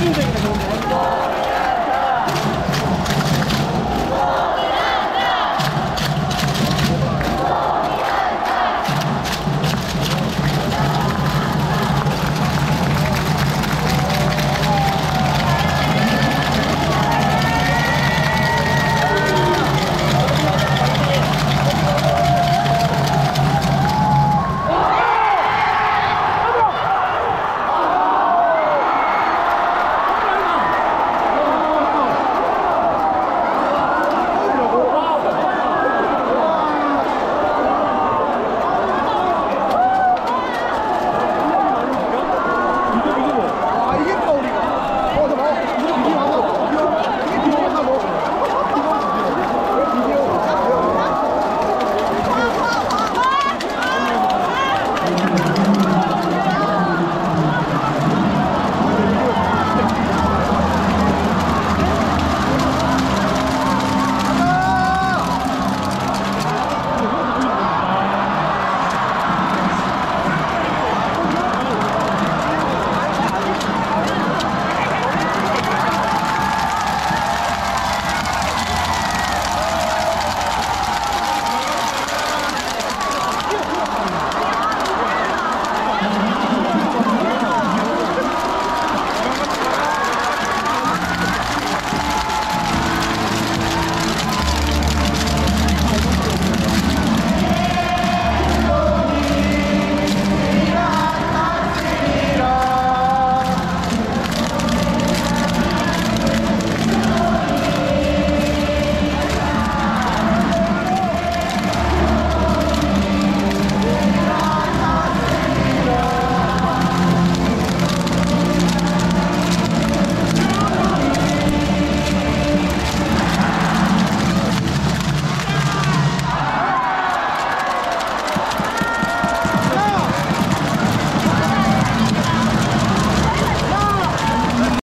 Moving.